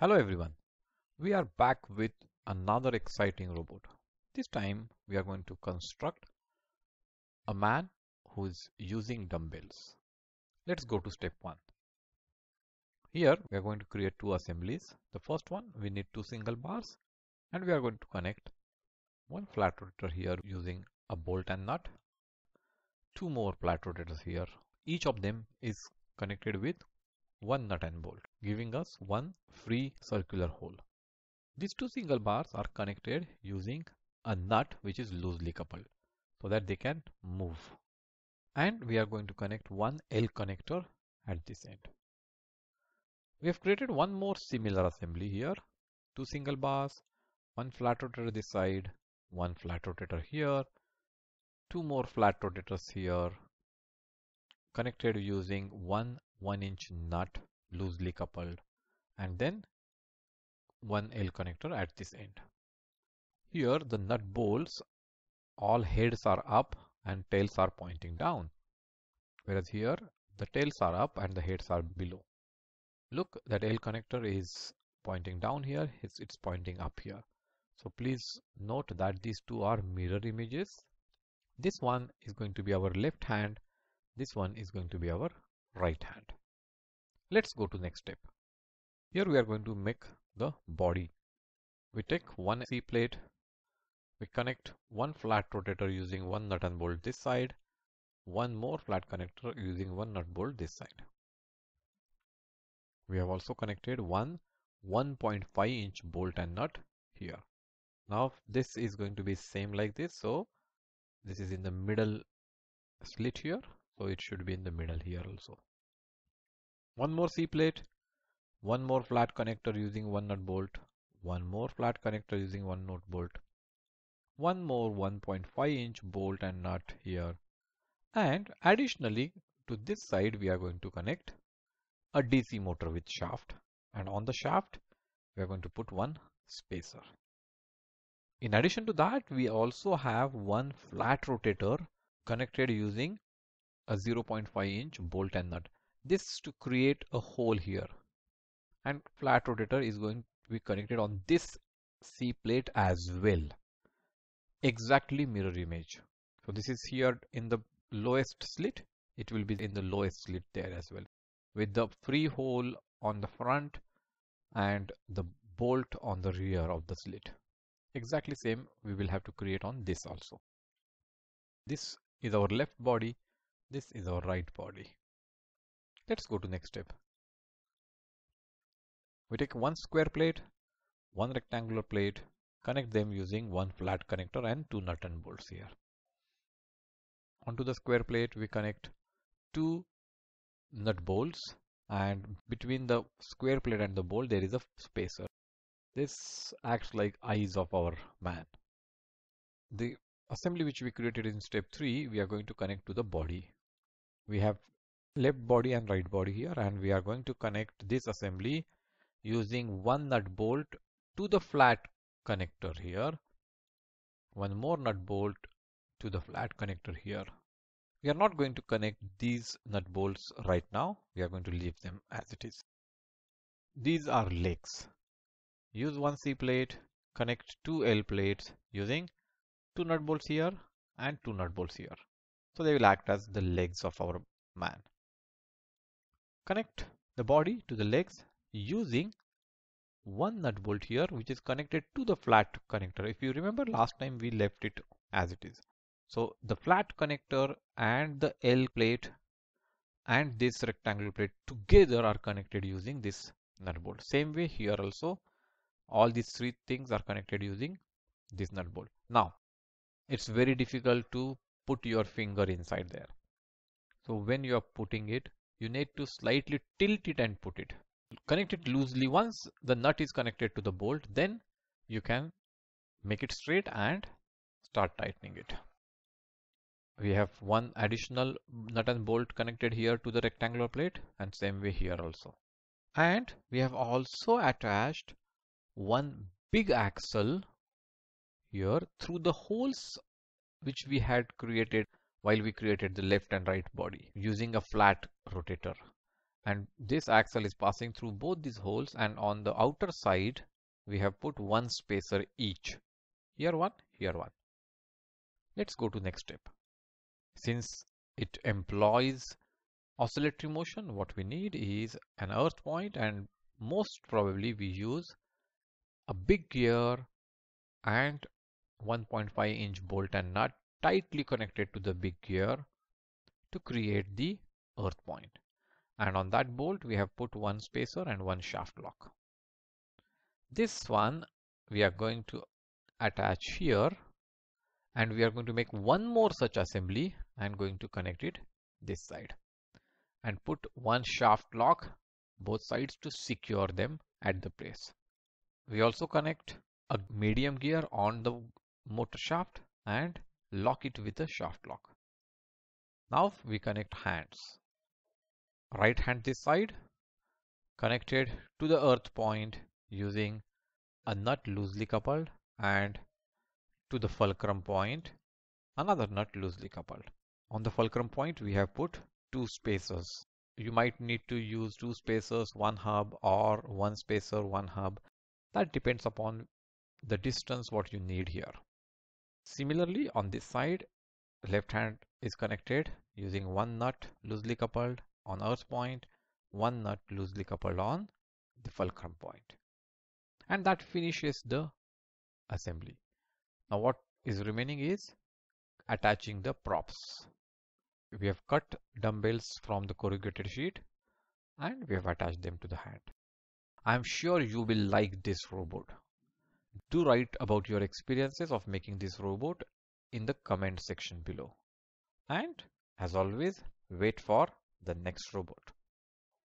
Hello everyone. We are back with another exciting robot. This time we are going to construct a man who is using dumbbells. Let's go to step 1. Here we are going to create two assemblies. The first one we need two single bars and we are going to connect one flat rotator here using a bolt and nut. Two more flat rotators here. Each of them is connected with one nut and bolt, giving us one free circular hole. These two single bars are connected using a nut which is loosely coupled so that they can move. And we are going to connect one L connector at this end. We have created one more similar assembly here. Two single bars, one flat rotator this side, one flat rotator here, two more flat rotators here, connected using one 1 inch nut loosely coupled and then one L connector at this end. Here the nut bolts all heads are up and tails are pointing down whereas here the tails are up and the heads are below. Look that L connector is pointing down here it's, it's pointing up here. So please note that these two are mirror images. This one is going to be our left hand this one is going to be our right hand. Let's go to next step. Here we are going to make the body. We take one C plate, we connect one flat rotator using one nut and bolt this side, one more flat connector using one nut bolt this side. We have also connected one 1.5 inch bolt and nut here. Now this is going to be same like this. So this is in the middle slit here so it should be in the middle here also. One more C plate one more flat connector using one nut bolt one more flat connector using one nut bolt one more 1.5 inch bolt and nut here. And additionally to this side we are going to connect a DC motor with shaft. And on the shaft we are going to put one spacer. In addition to that we also have one flat rotator connected using a 0.5 inch bolt and nut. This to create a hole here and flat rotator is going to be connected on this C plate as well. Exactly mirror image. So this is here in the lowest slit. It will be in the lowest slit there as well with the free hole on the front and the bolt on the rear of the slit. Exactly same we will have to create on this also. This is our left body this is our right body. Let's go to next step. We take one square plate, one rectangular plate, connect them using one flat connector and two nut and bolts here. Onto the square plate we connect two nut bolts and between the square plate and the bolt there is a spacer. This acts like eyes of our man. The assembly which we created in step 3 we are going to connect to the body we have left body and right body here and we are going to connect this assembly using one nut bolt to the flat connector here. One more nut bolt to the flat connector here. We are not going to connect these nut bolts right now. We are going to leave them as it is. These are legs. Use one C plate connect two L plates using two nut bolts here and two nut bolts here so they will act as the legs of our man. Connect the body to the legs using one nut bolt here which is connected to the flat connector. If you remember last time we left it as it is. So the flat connector and the L plate and this rectangular plate together are connected using this nut bolt. Same way here also all these three things are connected using this nut bolt. Now it's very difficult to put your finger inside there. So when you are putting it, you need to slightly tilt it and put it. Connect it loosely. Once the nut is connected to the bolt, then you can make it straight and start tightening it. We have one additional nut and bolt connected here to the rectangular plate and same way here also. And we have also attached one big axle here through the holes which we had created while we created the left and right body using a flat rotator. And this axle is passing through both these holes and on the outer side we have put one spacer each. Here one here one. Let's go to next step. Since it employs oscillatory motion what we need is an earth point and most probably we use a big gear and 1.5 inch bolt and nut tightly connected to the big gear to create the earth point. and on that bolt we have put one spacer and one shaft lock this one we are going to attach here and we are going to make one more such assembly and going to connect it this side and put one shaft lock both sides to secure them at the place. We also connect a medium gear on the motor shaft and lock it with a shaft lock. Now we connect hands. Right hand this side connected to the earth point using a nut loosely coupled and to the fulcrum point another nut loosely coupled. On the fulcrum point we have put two spacers. You might need to use two spacers, one hub or one spacer, one hub. That depends upon the distance what you need here. Similarly on this side left hand is connected using one nut loosely coupled on earth point, one nut loosely coupled on the fulcrum point and that finishes the assembly. Now what is remaining is attaching the props. We have cut dumbbells from the corrugated sheet and we have attached them to the hand. I am sure you will like this robot. Do write about your experiences of making this robot in the comment section below. And as always, wait for the next robot.